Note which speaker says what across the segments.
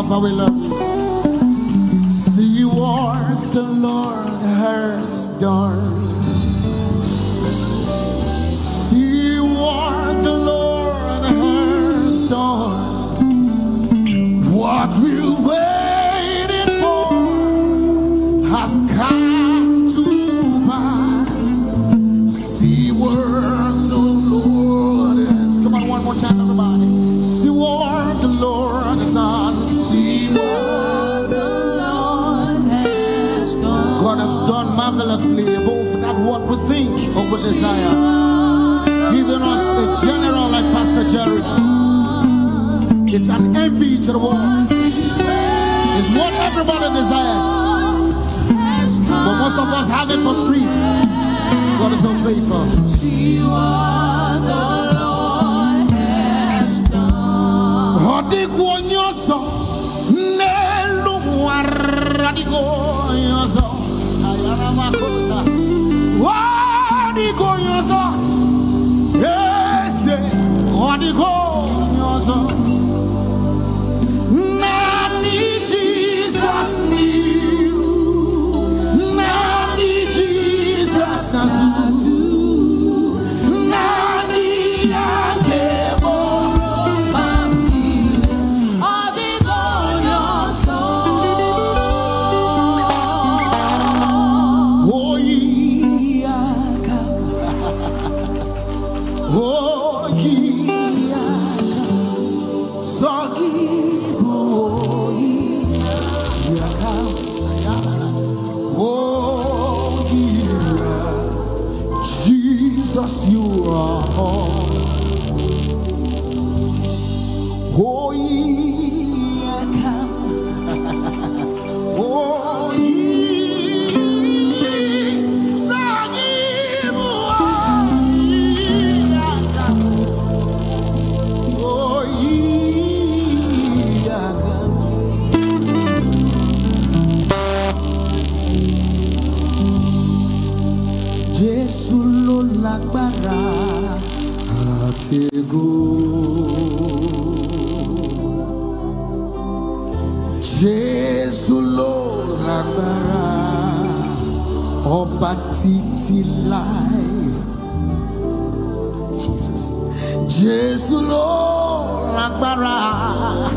Speaker 1: Papa, we love you. See what the Lord has done. Marvelously above that what we think or we desire. Giving us a general like Pastor Jerry. It's an envy to the world. It's what everybody desires. But most of us have it for free. God is so faithful. Ọdịgwụ títí láì. Jesus. Ló lágbára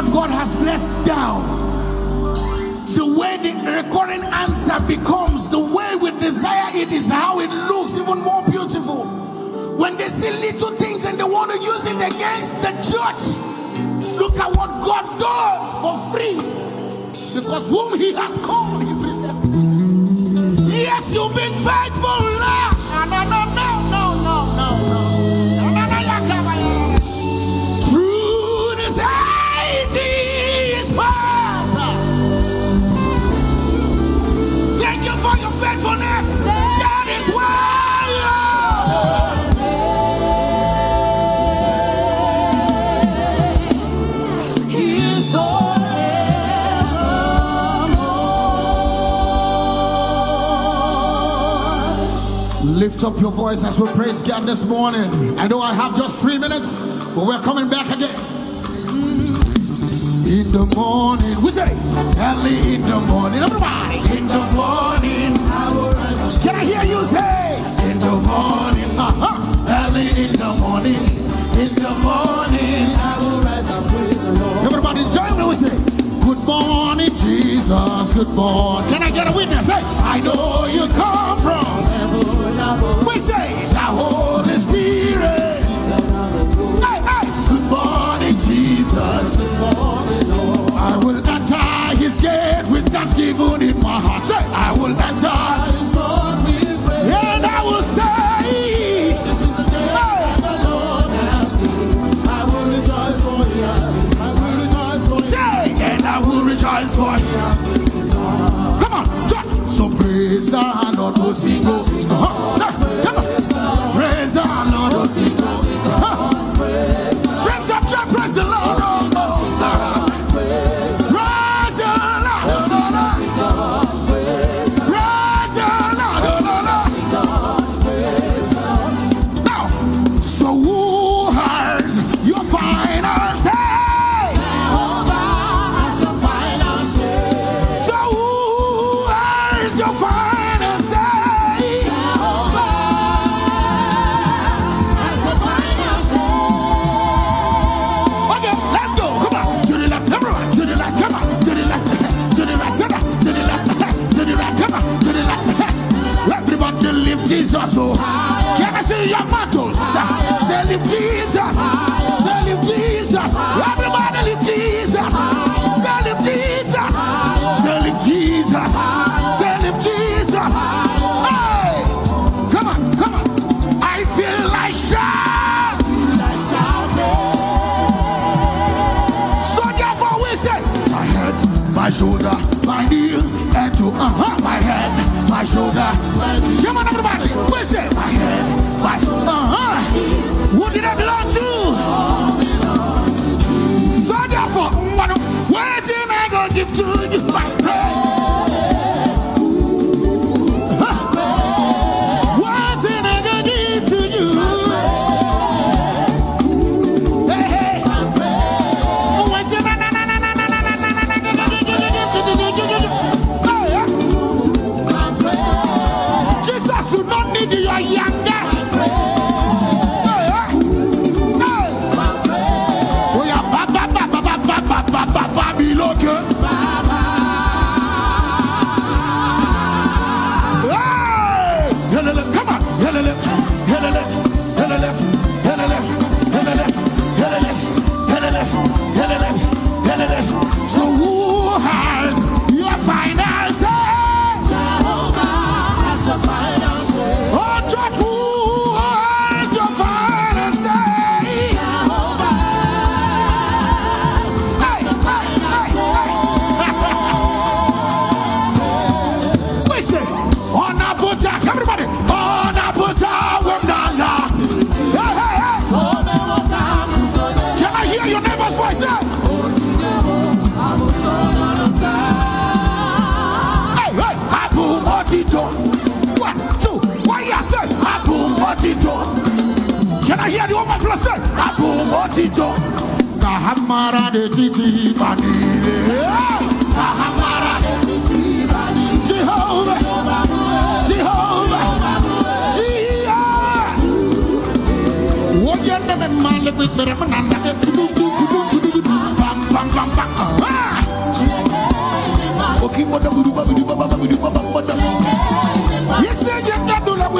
Speaker 1: what God has blessed down, the way the recurring answer becomes the way we desire it is how it looks even more beautiful. When they see little things and they want to use it against the church, look at what God does for free. Because whom He has called, He predestinated. Yes, you've been faithful, Lord. faithfulness. That is. He
Speaker 2: is forevermore.
Speaker 1: Lift up your voice as we praise God this morning. I know I have just three minutes, but we're coming back again. In the morning, we say, early in the morning, everybody. In the morning, I will rise. Can I hear you say, in the morning, uh-huh, early in the morning, in the morning, I will rise and praise the Lord. Everybody join me, we say, good morning, Jesus, good morning. Can I get a witness? Say, I know you come from heaven. We say, the Holy thanksgiving in my heart. Say, I will enter his court with praise. And I will say, This is the day that the Lord has made. I will rejoice for him. I will rejoice for him. Say, and I will rejoice for him. Come on, jump. So praise the Lord, oh sing, oh sing. Shoulder, my knee, and to uh-huh, my head, my shoulder. Come on, everybody. Say, my head, potito. One, two, why you say? Apple potito. Can I hear the overflow say? Apple potito. Kahamara de titi bani. Kahamara de titi bani. Jehovah. Jehovah. Jehovah. What you never mind with the Ramana? Bam, bam, bam, uh-huh. Okay, what do? Yes, I do that.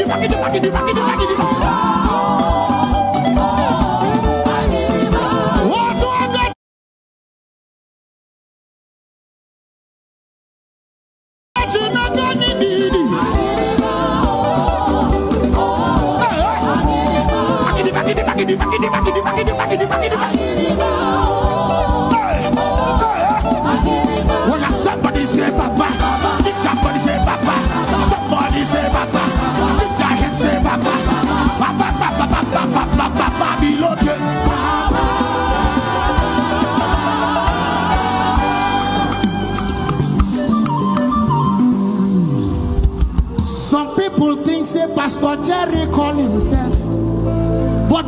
Speaker 1: it, rock it, rock it, rock it, rock it, rock it.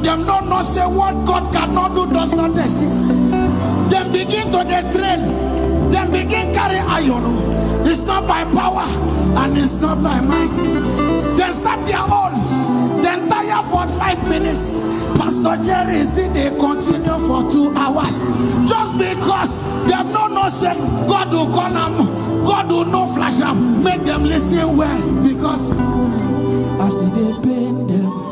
Speaker 1: them don't know say what God cannot do does not exist. Then begin to the train, then begin carry iron. It's not by power and it's not by might. Then stop their own. Then tire for five minutes. Pastor Jerry said they continue for two hours. Just because them don't say God will call them, God will no flash them. Make them listen well because as they pain them.